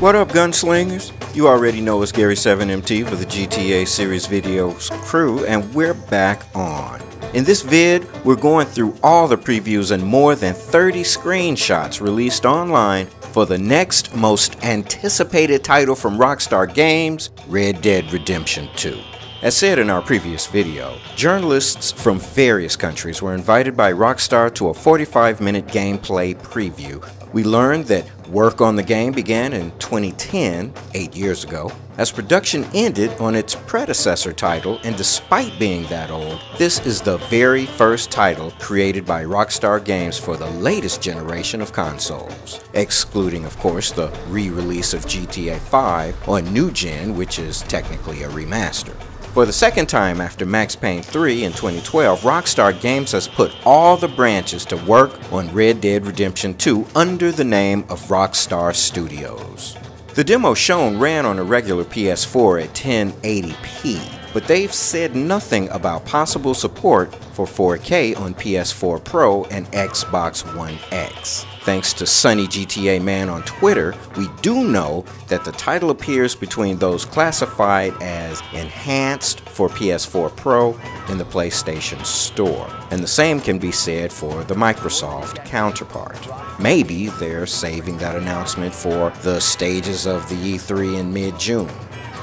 What up, gunslingers? You already know it's Gary7MT for the GTA Series Videos crew, and we're back on. In this vid, we're going through all the previews and more than 30 screenshots released online for the next most anticipated title from Rockstar Games, Red Dead Redemption 2. As said in our previous video, journalists from various countries were invited by Rockstar to a 45 minute gameplay preview. We learned that work on the game began in 2010, eight years ago, as production ended on its predecessor title, and despite being that old, this is the very first title created by Rockstar Games for the latest generation of consoles, excluding, of course, the re release of GTA 5 on New Gen, which is technically a remaster. For the second time after Max Payne 3 in 2012, Rockstar Games has put all the branches to work on Red Dead Redemption 2 under the name of Rockstar Studios. The demo shown ran on a regular PS4 at 1080p, but they've said nothing about possible support for 4K on PS4 Pro and Xbox One X. Thanks to Sunny GTA Man on Twitter, we do know that the title appears between those classified as enhanced for PS4 Pro in the PlayStation Store. And the same can be said for the Microsoft counterpart. Maybe they're saving that announcement for the stages of the E3 in mid June.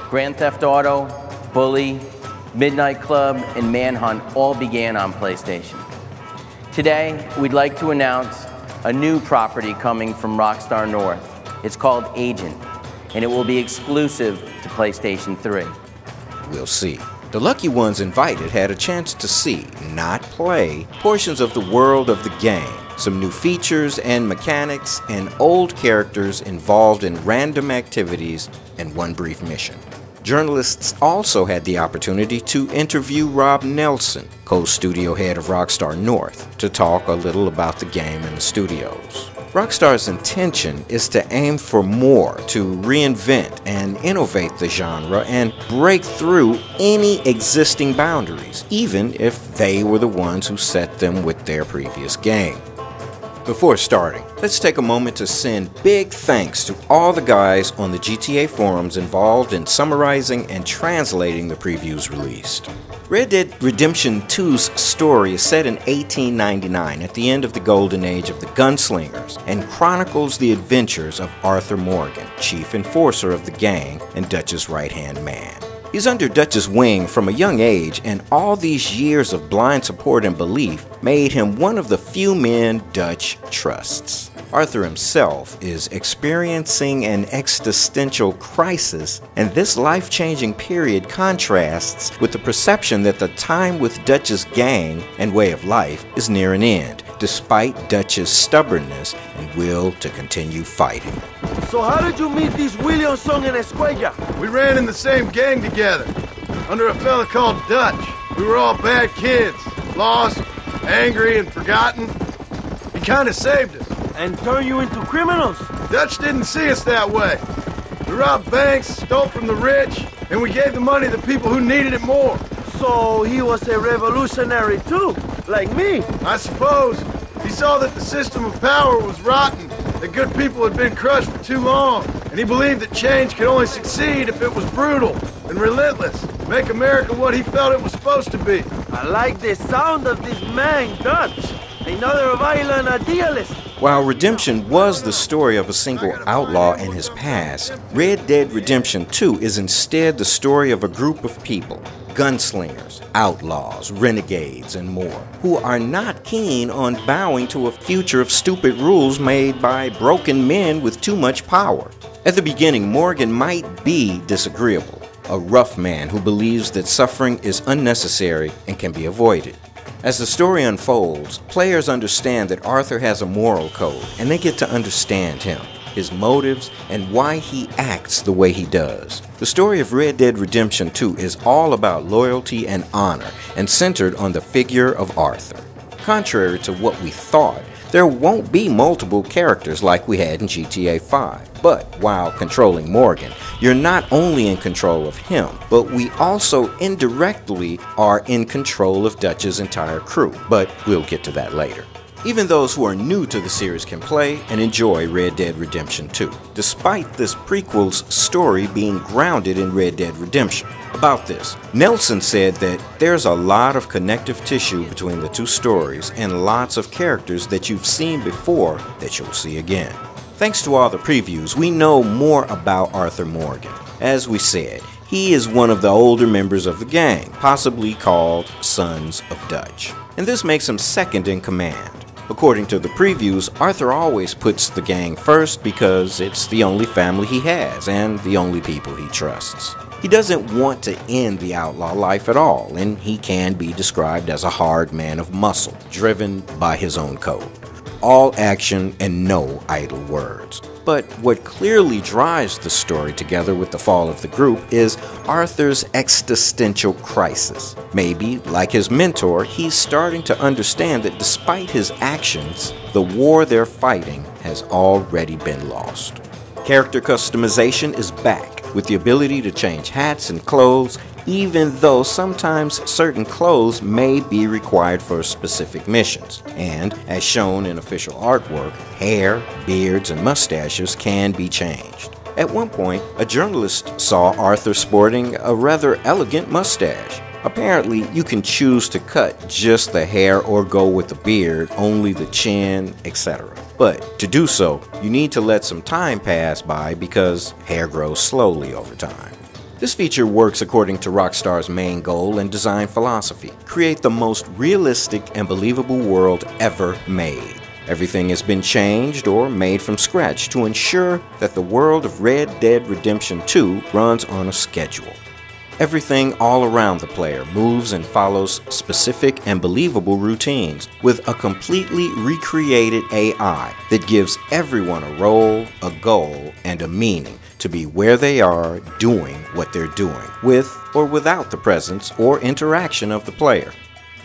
Grand Theft Auto, Bully, Midnight Club, and Manhunt all began on PlayStation. Today, we'd like to announce a new property coming from Rockstar North. It's called Agent, and it will be exclusive to PlayStation 3. We'll see. The lucky ones invited had a chance to see, not play, portions of the world of the game, some new features and mechanics, and old characters involved in random activities and one brief mission. Journalists also had the opportunity to interview Rob Nelson, co studio head of Rockstar North, to talk a little about the game and the studios. Rockstar's intention is to aim for more, to reinvent and innovate the genre and break through any existing boundaries, even if they were the ones who set them with their previous game. Before starting, let's take a moment to send big thanks to all the guys on the GTA forums involved in summarizing and translating the previews released. Red Dead Redemption 2's story is set in 1899 at the end of the golden age of the gunslingers and chronicles the adventures of Arthur Morgan, chief enforcer of the gang and Dutch's right hand man. He's under Dutch's wing from a young age, and all these years of blind support and belief made him one of the few men Dutch trusts. Arthur himself is experiencing an existential crisis, and this life changing period contrasts with the perception that the time with Dutch's gang and way of life is near an end, despite Dutch's stubbornness and will to continue fighting. So how did you meet these Williamson and Escuella? We ran in the same gang together, under a fella called Dutch. We were all bad kids, lost, angry, and forgotten. He kinda saved us. And turned you into criminals? Dutch didn't see us that way. We robbed banks, stole from the rich, and we gave the money to people who needed it more. So he was a revolutionary too, like me. I suppose. He saw that the system of power was rotten, that good people had been crushed for too long, and he believed that change could only succeed if it was brutal and relentless, make America what he felt it was supposed to be. I like the sound of this man, Dutch. Another violent idealist. While Redemption was the story of a single outlaw and his past, Red Dead Redemption 2 is instead the story of a group of people gunslingers, outlaws, renegades, and more, who are not keen on bowing to a future of stupid rules made by broken men with too much power. At the beginning, Morgan might be disagreeable, a rough man who believes that suffering is unnecessary and can be avoided. As the story unfolds, players understand that Arthur has a moral code, and they get to understand him, his motives, and why he acts the way he does. The story of Red Dead Redemption 2 is all about loyalty and honor, and centered on the figure of Arthur. Contrary to what we thought, there won't be multiple characters like we had in GTA 5. But while controlling Morgan, you're not only in control of him, but we also indirectly are in control of Dutch's entire crew. But we'll get to that later. Even those who are new to the series can play and enjoy Red Dead Redemption 2, despite this prequel's story being grounded in Red Dead Redemption. About this, Nelson said that there's a lot of connective tissue between the two stories and lots of characters that you've seen before that you'll see again. Thanks to all the previews, we know more about Arthur Morgan. As we said, he is one of the older members of the gang, possibly called Sons of Dutch. And this makes him second in command. According to the previews, Arthur always puts the gang first because it's the only family he has and the only people he trusts. He doesn't want to end the outlaw life at all, and he can be described as a hard man of muscle, driven by his own code. All action and no idle words. But what clearly drives the story together with the fall of the group is Arthur's existential crisis. Maybe, like his mentor, he's starting to understand that despite his actions, the war they're fighting has already been lost. Character customization is back with the ability to change hats and clothes, even though sometimes certain clothes may be required for specific missions. And, as shown in official artwork, hair, beards, and mustaches can be changed. At one point, a journalist saw Arthur sporting a rather elegant mustache. Apparently, you can choose to cut just the hair or go with the beard, only the chin, etc. But to do so, you need to let some time pass by because hair grows slowly over time. This feature works according to Rockstar's main goal and design philosophy create the most realistic and believable world ever made. Everything has been changed or made from scratch to ensure that the world of Red Dead Redemption 2 runs on a schedule. Everything all around the player moves and follows specific and believable routines with a completely recreated AI that gives everyone a role, a goal, and a meaning to be where they are doing what they're doing, with or without the presence or interaction of the player.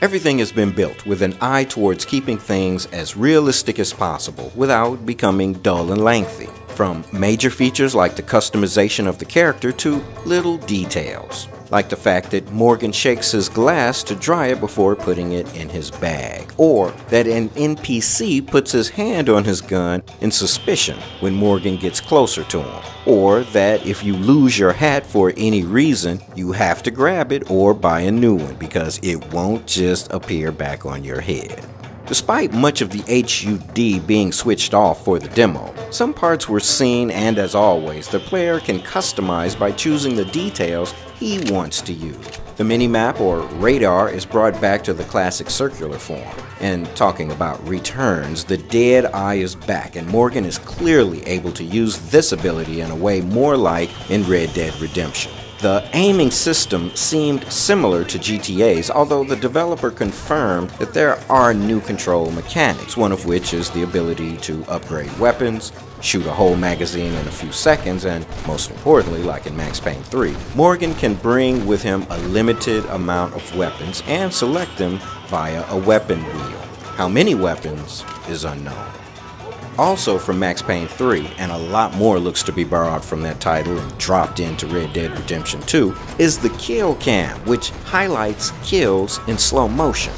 Everything has been built with an eye towards keeping things as realistic as possible without becoming dull and lengthy from major features like the customization of the character to little details, like the fact that Morgan shakes his glass to dry it before putting it in his bag, or that an NPC puts his hand on his gun in suspicion when Morgan gets closer to him, or that if you lose your hat for any reason, you have to grab it or buy a new one because it won't just appear back on your head. Despite much of the HUD being switched off for the demo, some parts were seen and as always, the player can customize by choosing the details he wants to use. The minimap or radar is brought back to the classic circular form. And talking about returns, the dead eye is back and Morgan is clearly able to use this ability in a way more like in Red Dead Redemption. The aiming system seemed similar to GTA's, although the developer confirmed that there are new control mechanics, one of which is the ability to upgrade weapons, shoot a whole magazine in a few seconds, and most importantly, like in Max Payne 3, Morgan can bring with him a limited amount of weapons and select them via a weapon wheel. How many weapons is unknown also from Max Payne 3, and a lot more looks to be borrowed from that title and dropped into Red Dead Redemption 2, is the kill cam, which highlights kills in slow motion.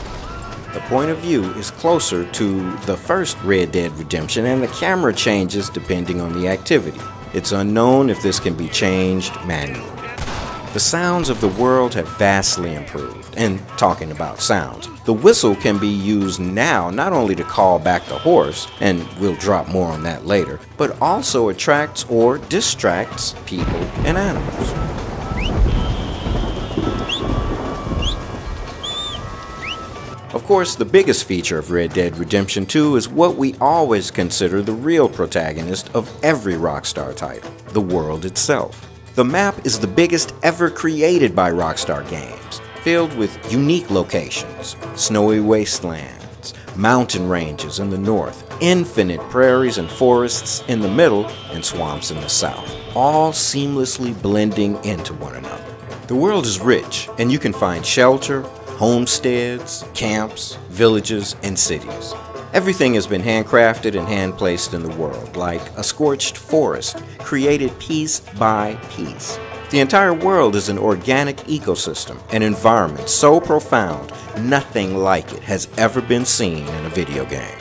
The point of view is closer to the first Red Dead Redemption, and the camera changes depending on the activity. It's unknown if this can be changed manually. The sounds of the world have vastly improved. And talking about sounds, the whistle can be used now not only to call back the horse, and we'll drop more on that later, but also attracts or distracts people and animals. Of course, the biggest feature of Red Dead Redemption 2 is what we always consider the real protagonist of every Rockstar title the world itself. The map is the biggest ever created by Rockstar Games, filled with unique locations, snowy wastelands, mountain ranges in the north, infinite prairies and forests in the middle, and swamps in the south, all seamlessly blending into one another. The world is rich, and you can find shelter, homesteads, camps, villages, and cities. Everything has been handcrafted and hand placed in the world, like a scorched forest, created piece by piece. The entire world is an organic ecosystem, an environment so profound, nothing like it has ever been seen in a video game.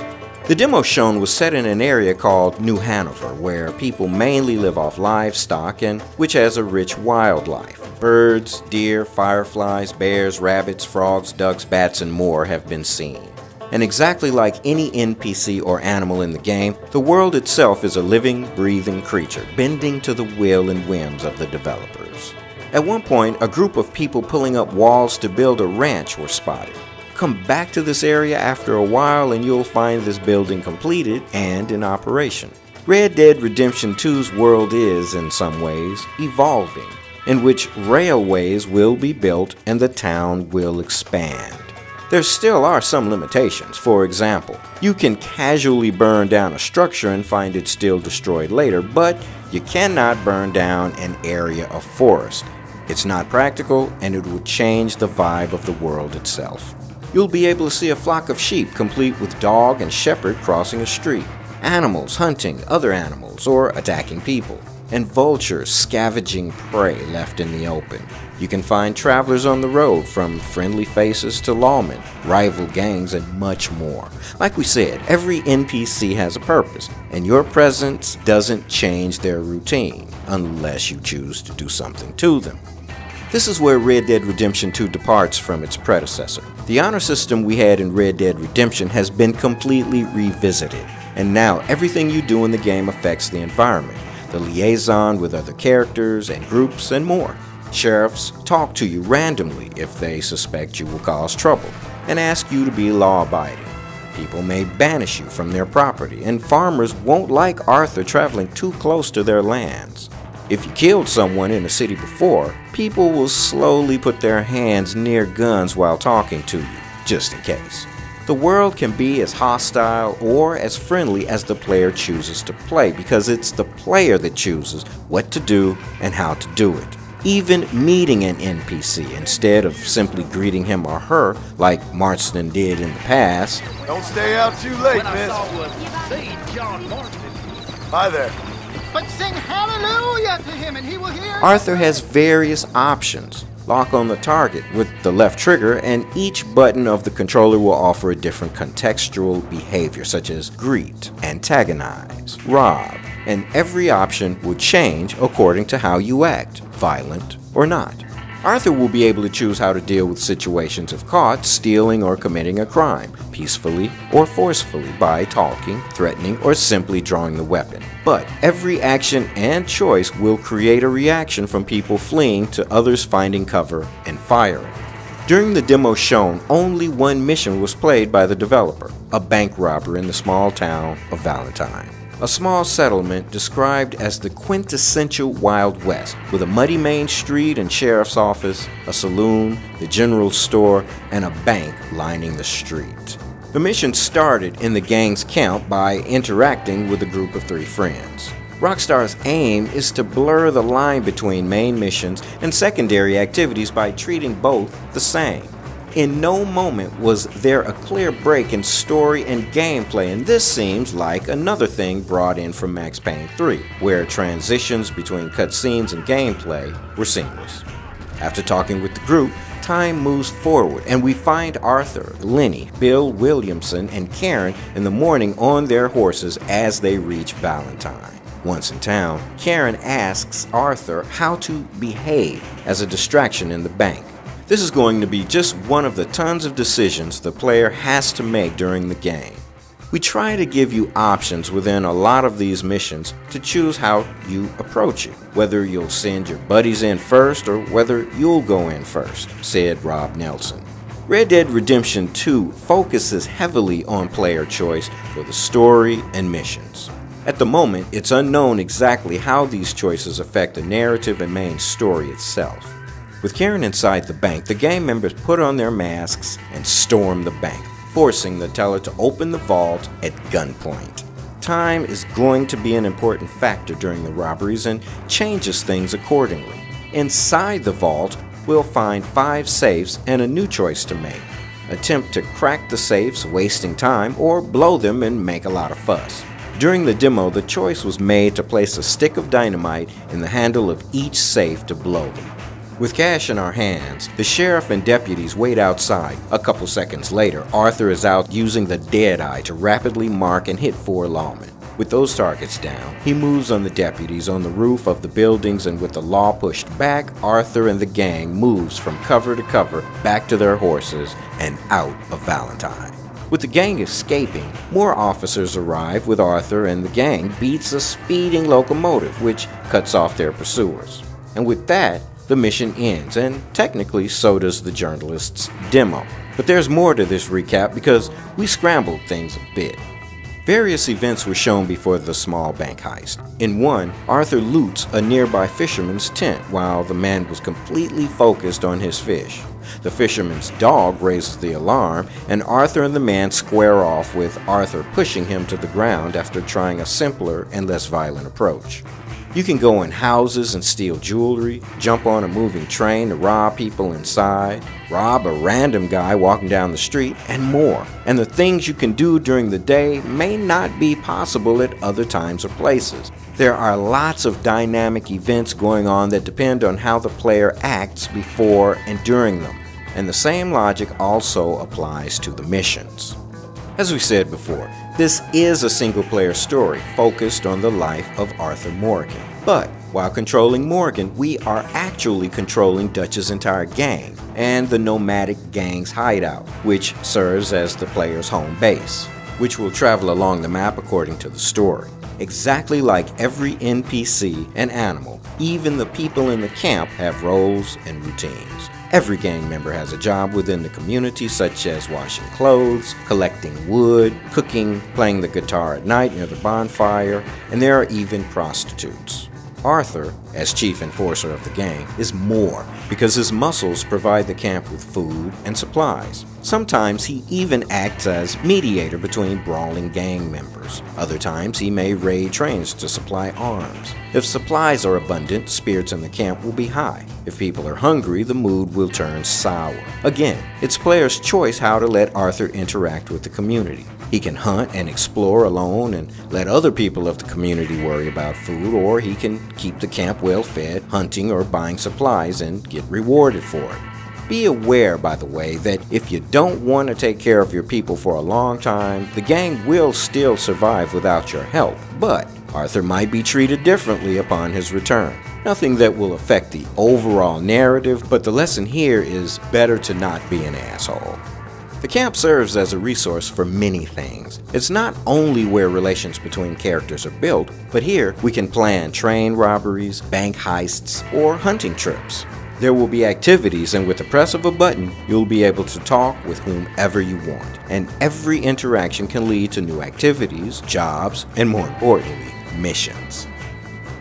The demo shown was set in an area called New Hanover, where people mainly live off livestock and which has a rich wildlife. Birds, deer, fireflies, bears, rabbits, frogs, ducks, bats, and more have been seen. And exactly like any NPC or animal in the game, the world itself is a living, breathing creature, bending to the will and whims of the developers. At one point, a group of people pulling up walls to build a ranch were spotted. Come back to this area after a while and you'll find this building completed and in operation. Red Dead Redemption 2's world is, in some ways, evolving, in which railways will be built and the town will expand. There still are some limitations. For example, you can casually burn down a structure and find it still destroyed later, but you cannot burn down an area of forest. It's not practical and it would change the vibe of the world itself. You'll be able to see a flock of sheep complete with dog and shepherd crossing a street, animals hunting other animals or attacking people, and vultures scavenging prey left in the open. You can find travelers on the road from friendly faces to lawmen, rival gangs, and much more. Like we said, every NPC has a purpose, and your presence doesn't change their routine unless you choose to do something to them. This is where Red Dead Redemption 2 departs from its predecessor. The honor system we had in Red Dead Redemption has been completely revisited, and now everything you do in the game affects the environment, the liaison with other characters and groups, and more. Sheriffs talk to you randomly if they suspect you will cause trouble, and ask you to be law abiding. People may banish you from their property, and farmers won't like Arthur traveling too close to their lands. If you killed someone in a city before, people will slowly put their hands near guns while talking to you, just in case. The world can be as hostile or as friendly as the player chooses to play because it's the player that chooses what to do and how to do it. Even meeting an NPC instead of simply greeting him or her like Marston did in the past. Don't stay out too late, miss. Hi there. But sing hallelujah to him and he will hear. Arthur has various options. Lock on the target with the left trigger, and each button of the controller will offer a different contextual behavior, such as greet, antagonize, rob, and every option will change according to how you act, violent or not. Arthur will be able to choose how to deal with situations of caught stealing or committing a crime, peacefully or forcefully by talking, threatening, or simply drawing the weapon. But every action and choice will create a reaction from people fleeing to others finding cover and firing. During the demo shown, only one mission was played by the developer, a bank robber in the small town of Valentine a small settlement described as the quintessential Wild West, with a muddy main street and sheriff's office, a saloon, the general store, and a bank lining the street. The mission started in the gang's camp by interacting with a group of three friends. Rockstar's aim is to blur the line between main missions and secondary activities by treating both the same. In no moment was there a clear break in story and gameplay, and this seems like another thing brought in from Max Payne 3, where transitions between cutscenes and gameplay were seamless. After talking with the group, time moves forward, and we find Arthur, Lenny, Bill Williamson, and Karen in the morning on their horses as they reach Valentine. Once in town, Karen asks Arthur how to behave as a distraction in the bank. This is going to be just one of the tons of decisions the player has to make during the game. We try to give you options within a lot of these missions to choose how you approach it, whether you'll send your buddies in first or whether you'll go in first, said Rob Nelson. Red Dead Redemption 2 focuses heavily on player choice for the story and missions. At the moment, it's unknown exactly how these choices affect the narrative and main story itself. With Karen inside the bank, the gang members put on their masks and storm the bank, forcing the teller to open the vault at gunpoint. Time is going to be an important factor during the robberies and changes things accordingly. Inside the vault, we'll find five safes and a new choice to make. Attempt to crack the safes, wasting time, or blow them and make a lot of fuss. During the demo, the choice was made to place a stick of dynamite in the handle of each safe to blow them. With cash in our hands, the sheriff and deputies wait outside. A couple seconds later, Arthur is out using the dead eye to rapidly mark and hit four lawmen. With those targets down, he moves on the deputies on the roof of the buildings and with the law pushed back, Arthur and the gang moves from cover to cover back to their horses and out of Valentine. With the gang escaping, more officers arrive with Arthur and the gang beats a speeding locomotive which cuts off their pursuers. And with that, the mission ends, and technically so does the journalist's demo. But there's more to this recap because we scrambled things a bit. Various events were shown before the small bank heist. In one, Arthur loots a nearby fisherman's tent while the man was completely focused on his fish. The fisherman's dog raises the alarm, and Arthur and the man square off with Arthur pushing him to the ground after trying a simpler and less violent approach. You can go in houses and steal jewelry, jump on a moving train to rob people inside, rob a random guy walking down the street, and more. And the things you can do during the day may not be possible at other times or places. There are lots of dynamic events going on that depend on how the player acts before and during them. And the same logic also applies to the missions. As we said before, this is a single player story focused on the life of Arthur Morgan. But while controlling Morgan, we are actually controlling Dutch's entire gang and the nomadic gang's hideout, which serves as the player's home base, which will travel along the map according to the story. Exactly like every NPC and animal, even the people in the camp have roles and routines. Every gang member has a job within the community, such as washing clothes, collecting wood, cooking, playing the guitar at night near the bonfire, and there are even prostitutes. Arthur, as chief enforcer of the gang, is more because his muscles provide the camp with food and supplies. Sometimes he even acts as mediator between brawling gang members. Other times he may raid trains to supply arms. If supplies are abundant, spirits in the camp will be high. If people are hungry, the mood will turn sour. Again, it's player's choice how to let Arthur interact with the community. He can hunt and explore alone and let other people of the community worry about food, or he can keep the camp well fed, hunting or buying supplies and get rewarded for it. Be aware, by the way, that if you don't want to take care of your people for a long time, the gang will still survive without your help, but Arthur might be treated differently upon his return. Nothing that will affect the overall narrative, but the lesson here is better to not be an asshole. The camp serves as a resource for many things. It's not only where relations between characters are built, but here we can plan train robberies, bank heists, or hunting trips. There will be activities, and with the press of a button, you'll be able to talk with whomever you want. And every interaction can lead to new activities, jobs, and more importantly, missions.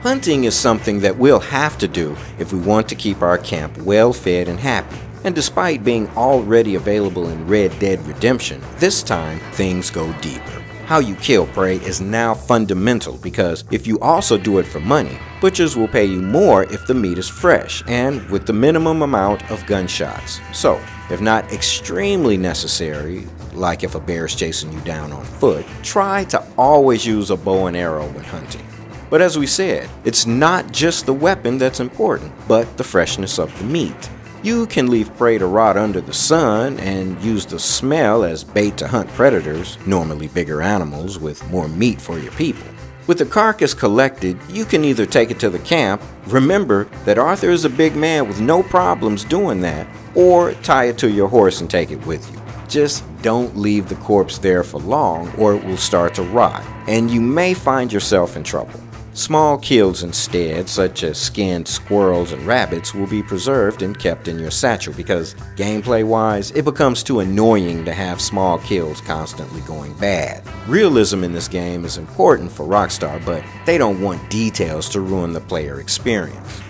Hunting is something that we'll have to do if we want to keep our camp well fed and happy. And despite being already available in Red Dead Redemption, this time things go deeper. How you kill prey is now fundamental because if you also do it for money, butchers will pay you more if the meat is fresh and with the minimum amount of gunshots. So, if not extremely necessary, like if a bear is chasing you down on foot, try to always use a bow and arrow when hunting. But as we said, it's not just the weapon that's important, but the freshness of the meat. You can leave prey to rot under the sun and use the smell as bait to hunt predators, normally bigger animals with more meat for your people. With the carcass collected, you can either take it to the camp, remember that Arthur is a big man with no problems doing that, or tie it to your horse and take it with you. Just don't leave the corpse there for long or it will start to rot, and you may find yourself in trouble. Small kills instead, such as skinned squirrels and rabbits, will be preserved and kept in your satchel because, gameplay wise, it becomes too annoying to have small kills constantly going bad. Realism in this game is important for Rockstar, but they don't want details to ruin the player experience.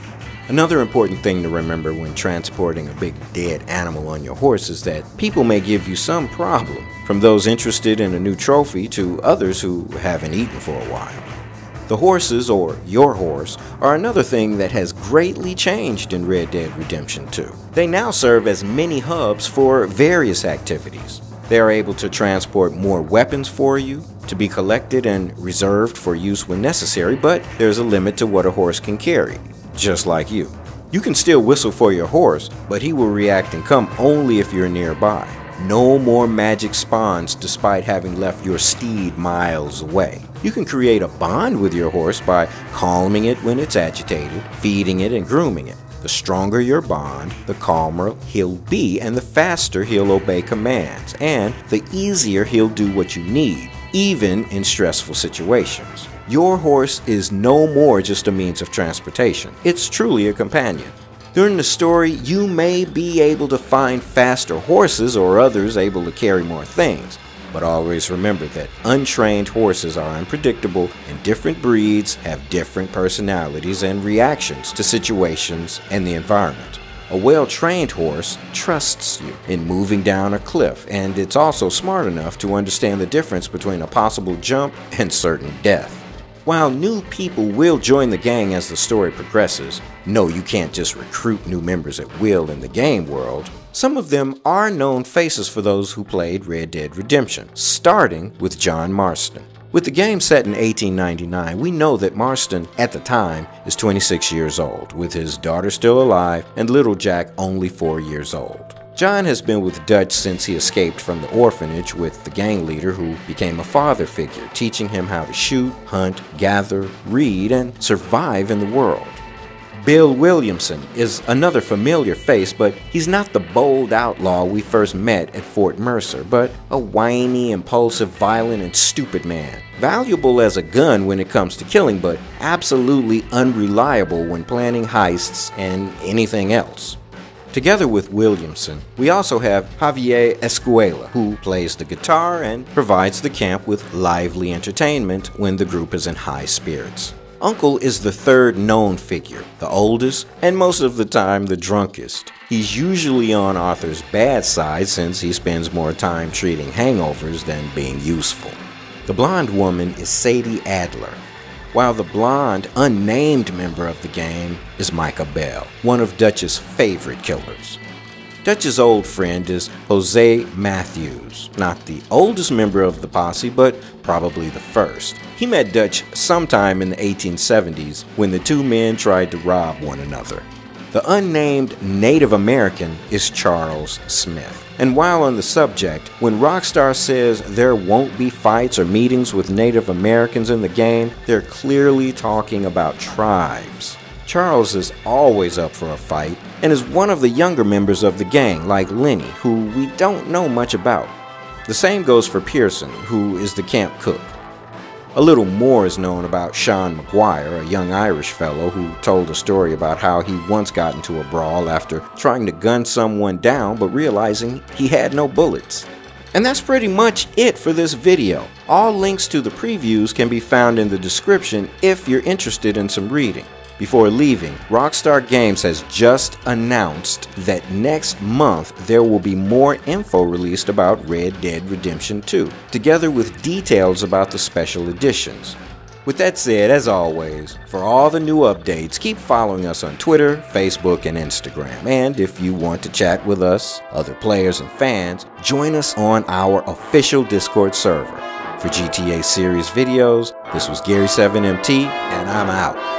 Another important thing to remember when transporting a big dead animal on your horse is that people may give you some problem, from those interested in a new trophy to others who haven't eaten for a while. The horses, or your horse, are another thing that has greatly changed in Red Dead Redemption 2. They now serve as mini hubs for various activities. They are able to transport more weapons for you, to be collected and reserved for use when necessary, but there's a limit to what a horse can carry, just like you. You can still whistle for your horse, but he will react and come only if you're nearby. No more magic spawns despite having left your steed miles away. You can create a bond with your horse by calming it when it's agitated, feeding it, and grooming it. The stronger your bond, the calmer he'll be, and the faster he'll obey commands, and the easier he'll do what you need, even in stressful situations. Your horse is no more just a means of transportation, it's truly a companion. During the story, you may be able to find faster horses or others able to carry more things, but always remember that untrained horses are unpredictable and different breeds have different personalities and reactions to situations and the environment. A well trained horse trusts you in moving down a cliff, and it's also smart enough to understand the difference between a possible jump and certain death. While new people will join the gang as the story progresses, no, you can't just recruit new members at will in the game world. Some of them are known faces for those who played Red Dead Redemption, starting with John Marston. With the game set in 1899, we know that Marston, at the time, is 26 years old, with his daughter still alive and little Jack only 4 years old. John has been with Dutch since he escaped from the orphanage with the gang leader who became a father figure, teaching him how to shoot, hunt, gather, read, and survive in the world. Bill Williamson is another familiar face, but he's not the bold outlaw we first met at Fort Mercer, but a whiny, impulsive, violent, and stupid man. Valuable as a gun when it comes to killing, but absolutely unreliable when planning heists and anything else. Together with Williamson, we also have Javier Escuella, who plays the guitar and provides the camp with lively entertainment when the group is in high spirits. Uncle is the third known figure, the oldest, and most of the time the drunkest. He's usually on Arthur's bad side since he spends more time treating hangovers than being useful. The blonde woman is Sadie Adler, while the blonde, unnamed member of the gang is Micah Bell, one of Dutch's favorite killers. Dutch's old friend is Hosea Matthews, not the oldest member of the posse, but probably the first. He met Dutch sometime in the 1870s when the two men tried to rob one another. The unnamed Native American is Charles Smith. And while on the subject, when Rockstar says there won't be fights or meetings with Native Americans in the game, they're clearly talking about tribes. Charles is always up for a fight and is one of the younger members of the gang, like Lenny, who we don't know much about. The same goes for Pearson, who is the camp cook. A little more is known about Sean MacGuire, a young Irish fellow who told a story about how he once got into a brawl after trying to gun someone down but realizing he had no bullets. And that's pretty much it for this video. All links to the previews can be found in the description if you're interested in some reading. Before leaving, Rockstar Games has just announced that next month there will be more info released about Red Dead Redemption 2, together with details about the special editions. With that said, as always, for all the new updates, keep following us on Twitter, Facebook, and Instagram. And if you want to chat with us, other players, and fans, join us on our official Discord server. For GTA series videos, this was Gary7MT, and I'm out.